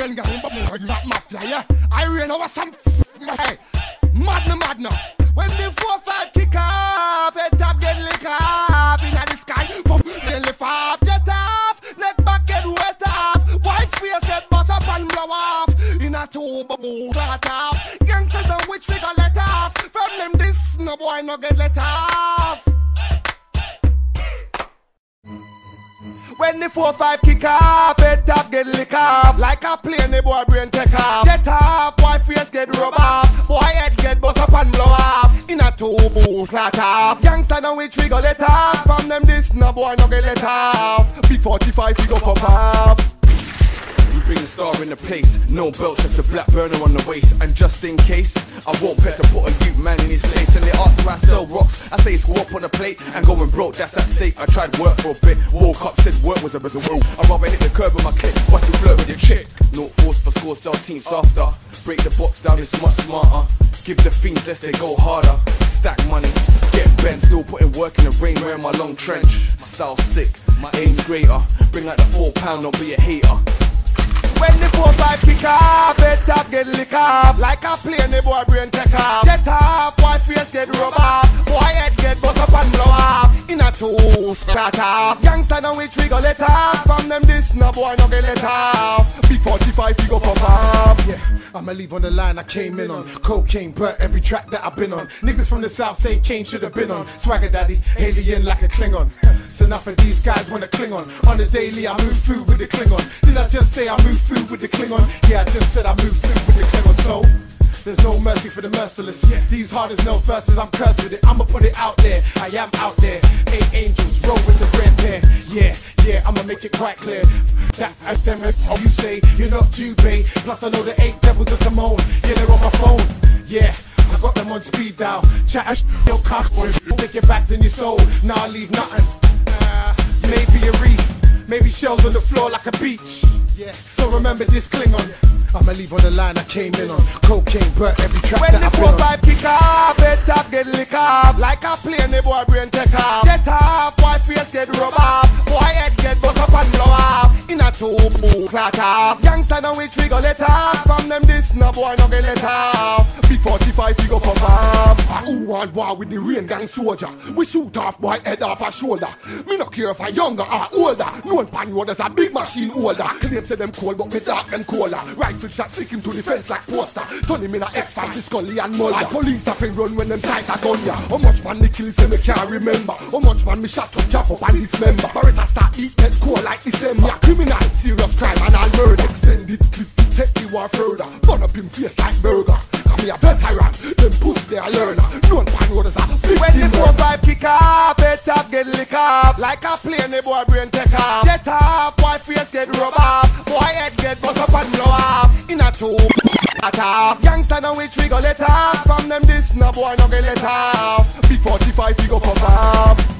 reign gang, but not mafia, yeah. I rain over some hey. Mad me mad now. When the four five kick off, head top get lick off inna the sky. From then lift off, get off, neck back get wet off. White face get bust and blow off. In a tube, boom, flat off. Gangsters and witch we got let off. From them this no boy no get let off. When the 4-5 kick off, head top get lick off. Like a plane, the boy brain take off. Jet off, boy face get rub off. Boy head get bust up and blow off. In a two boots flat off. Youngster now which we go let off. From them this no boy no get let off. Big 45 we go pop off bring the star in the place. No belt, just a black burner on the waist. And just in case, I won't pet to put a youth man in his place. And they ask why I sell rocks. I say it's up on the plate and going broke. That's at stake. I tried work for a bit. Woke up, said work was a bit of woo. I rather hit the curb with my clip. Watch you flirt with your chick. No force for score, sell teams after. Break the box down, it's much smarter. Give the fiends less, they go harder. Stack money, get bent. Still putting work in the rain, wearing my long trench. Style sick, my aim's greater. Bring out the four pound, don't be a hater. When the 4-5 kick off, head top get lick off Like a plane, the boy brain take off Jet off, boy face get rub off two, start off Youngster now which we go let off From them this, no boy no get let off Big 45 we go pop off Yeah, I'ma leave on the line I came in on. Cocaine, burnt every track that I've been on. Niggas from the south say Kane should have been on. Swagger daddy, alien like a Klingon. So enough of these guys wanna cling on. On the daily, I move food with the Klingon. Did I just say I move food with the Klingon? Yeah, I just said I move food with the Klingon. So. There's no mercy for the merciless. Yeah. These hard as no verses, I'm cursed with it. I'ma put it out there. I am out there. Ain't angels quite clear. That ephemeral, oh, you say you're not too big. Plus, I know the eight devils of Timon. Yeah, they're on my phone. Yeah. I got them on speed dial. Chat a sh- your cock boy. Take your bags in your soul. Nah, I leave nothing. Uh, maybe a reef. Maybe shells on the floor like a beach. Yeah. So remember this Klingon. I'ma leave on the line I came in on. Cocaine, burnt every track When that the I've been on. 4-5 kick off, head top get lick off Like a plane, the boy brain take off Jet off, boy face get rub two boot clot off. Youngster now we trigger let off From them this no boy no get let off. Big 45 we go come off Ah, Who want war with the reign gang soldier? We shoot off boy head off a shoulder. Me no care if I younger or older. Known pan road as a big machine holder. Claim say them cold but me dark and colder. Rifle shot stick him to the fence like poster. Turn him in a X-Fan Scully and Mulder Police up and run when them sight a gun ya How much man they kill say me can't remember? How much man me shot up chop up and his member Beretta start eat head cold like December. Yeah, Criminal, serious crime and all murder. Extended clip. the war further. Burn up him face like burger. Cause me a veteran, them pussy they a learner. Known pan a When the four vibe kick off, head top get lick off. Like a plane, the boy brain take off. Jet off, boy face get rub off. Boy head get bust up and blow off. In a tube. at off. Gangsta now we trigger let off. From them this, no boy no get let off. Big 45 we go pop.